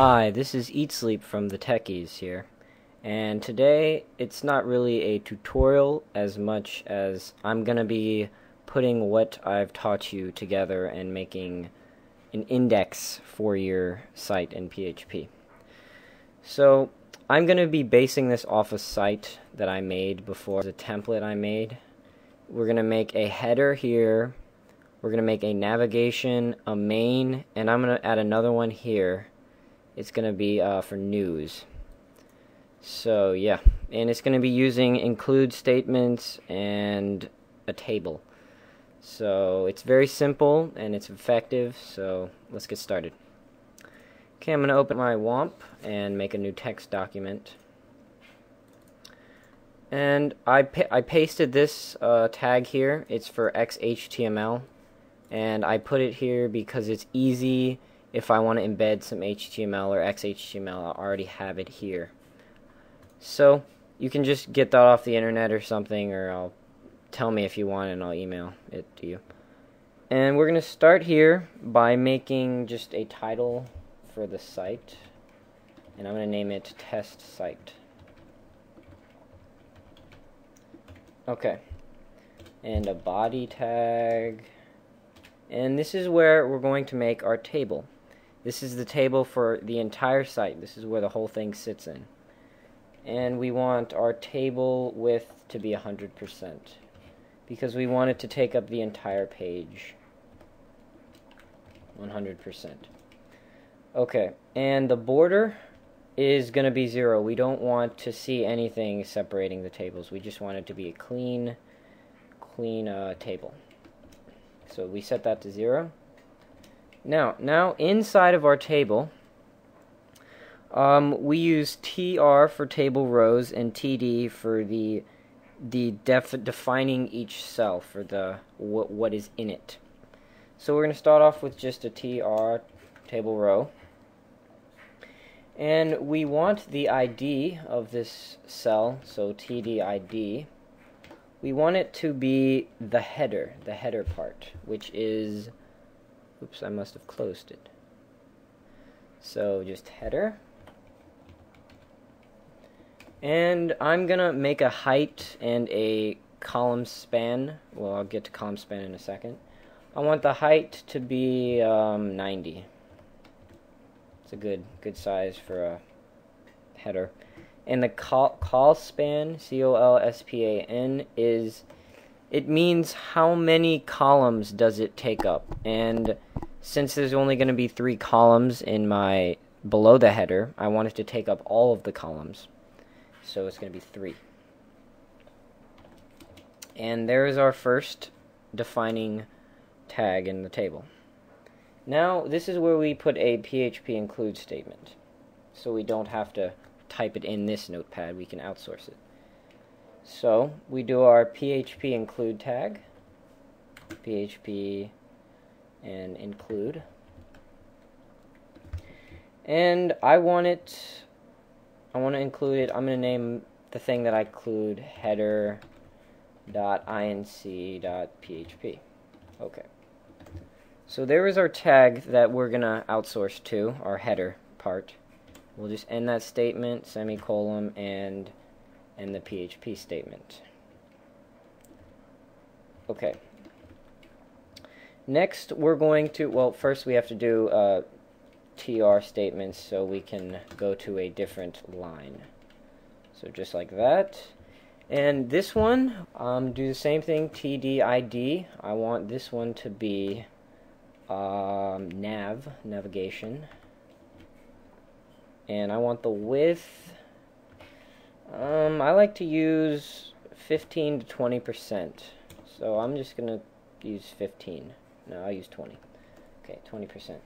Hi, this is Eat Sleep from the Techies here. And today it's not really a tutorial as much as I'm to be putting what I've taught you together and making an index for your site in PHP. So I'm to be basing this off a site that I made before, the template I made. We're to make a header here. We're to make a navigation, a main, and I'm to add another one here. It's going to be uh, for news. So yeah, and it's going to be using include statements and a table. So it's very simple and it's effective, so let's get started. Okay, I'm going to open my WAMP and make a new text document. And I, I pasted this uh, tag here. It's for XHTML. And I put it here because it's easy if I want to embed some HTML or XHTML. I already have it here. So you can just get that off the internet or something, or I'll tell me if you want and I'll email it to you. And we're going to start here by making just a title for the site. And I'm going to name it test site. Okay. And a body tag. And this is where we're going to make our table. This is the table for the entire site. This is where the whole thing sits in and we want our table width to be 100% because we want it to take up the entire page 100%. Okay, and the border is going to be zero. We don't want to see anything separating the tables. We just want it to be a clean, clean uh, table. So we set that to zero. Now, now inside of our table, um, we use tr for table rows and td for the the def defining each cell for the what what is in it. So we're going to start off with just a tr table row. And we want the ID of this cell, so TD ID. We want it to be the header, the header part, which is oops, I must have closed it. So just header and I'm gonna make a height and a column span. Well, I'll get to column span in a second. I want the height to be um, 90. It's a good good size for a header. And the call, col span, C-O-L-S-P-A-N, is it means how many columns does it take up. And since there's only going to be three columns in my below the header, I want it to take up all of the columns so it's going to be 3. And there is our first defining tag in the table. Now, this is where we put a PHP include statement. So we don't have to type it in this notepad, we can outsource it. So, we do our PHP include tag, PHP and include. And I want it I want to include it. I'm going to name the thing that I include header.inc.php. Okay. So there is our tag that we're going to outsource to, our header part. We'll just end that statement, semicolon, and end the PHP statement. Okay. Next, we're going to, well, first we have to do uh, tr statements so we can go to a different line. So just like that. And this one, um, do the same thing, tdid. I want this one to be um, nav, navigation. And I want the width, um, I like to use 15 to 20%. So I'm just going to use 15. No, I'll use 20. Okay, 20%.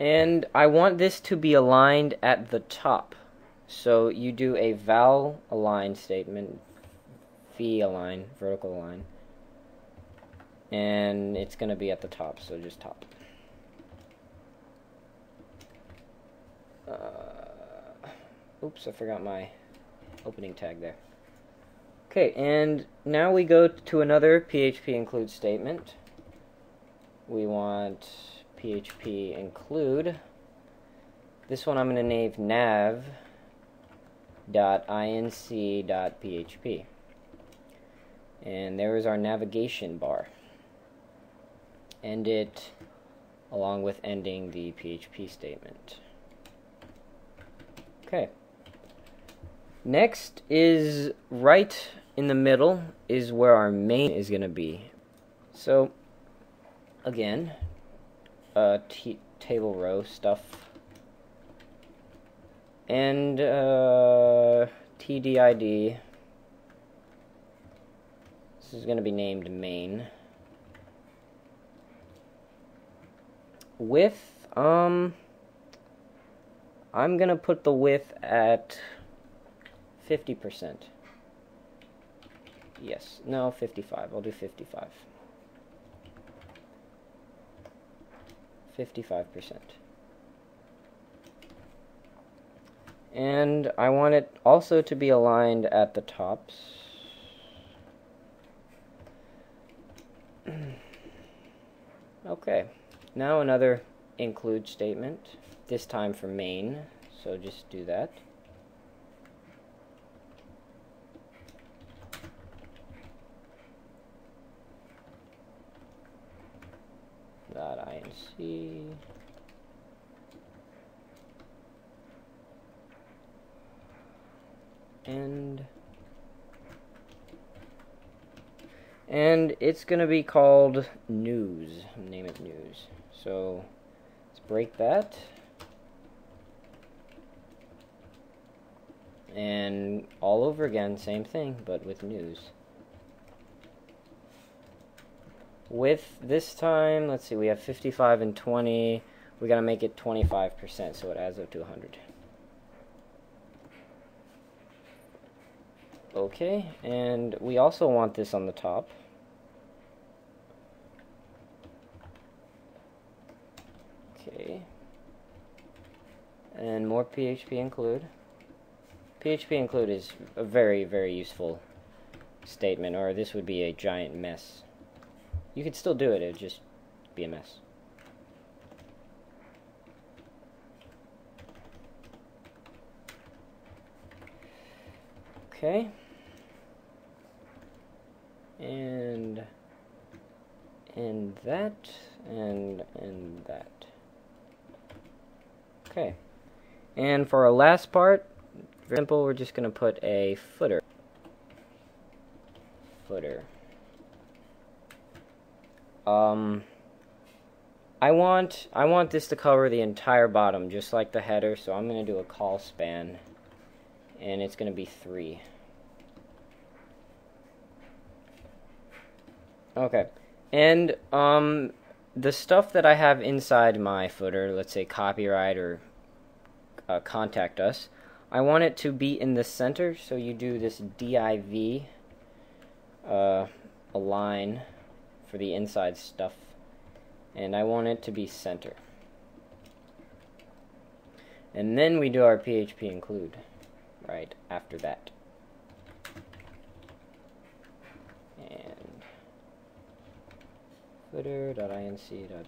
And I want this to be aligned at the top. So you do a val align statement, v align, vertical align, and it's going to be at the top, so just top. Uh, oops, I forgot my opening tag there. Okay, and now we go to another PHP include statement. We want .php include. This one I'm going to name nav.inc.php. And there is our navigation bar. End it along with ending the PHP statement. Okay. Next is right in the middle is where our main is going to be. So, again, uh, table row stuff. And uh, TDID. This is going to be named main. Width, um, I'm going to put the width at 50%. Yes, no, 55. I'll do 55. 55%. And I want it also to be aligned at the tops. okay, now another include statement, this time for main, so just do that. Inc and and it's gonna be called news. Name it news. So let's break that. And all over again same thing but with news with this time, let's see, we have 55 and 20. We got to make it 25%, so it adds up to 100. Okay, and we also want this on the top. Okay. And more PHP include. PHP include is a very, very useful statement, or this would be a giant mess. You could still do it, it would just be a mess. Okay. And and that and and that. Okay. And for our last part, very simple, we're just going to put a footer. Footer. Um, I want I want this to cover the entire bottom, just like the header. So I'm going to do a call span, and it's going to be three. Okay, and um, the stuff that I have inside my footer, let's say copyright or uh, contact us, I want it to be in the center. So you do this div uh, align for the inside stuff and I want it to be center. And then we do our PHP include right after that. And footer.inc.php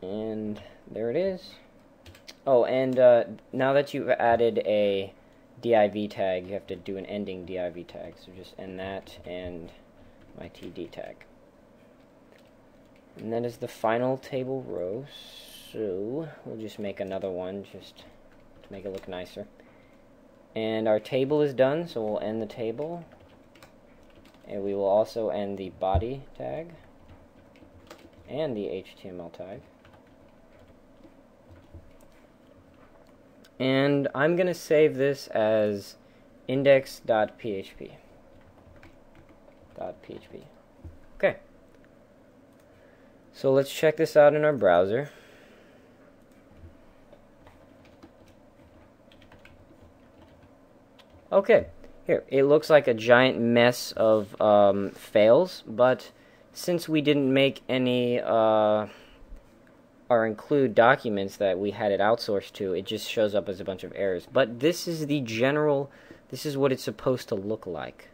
and there it is. Oh and uh, now that you've added a div tag, you have to do an ending div tag. So just end that and my td tag. And that is the final table row. So we'll just make another one just to make it look nicer. And our table is done, so we'll end the table. And we will also end the body tag and the HTML tag. And I'm going to save this as index.php. .php. Okay. So let's check this out in our browser. Okay, here, it looks like a giant mess of um, fails, but since we didn't make any uh, or include documents that we had it outsourced to, it just shows up as a bunch of errors. But this is the general, this is what it's supposed to look like.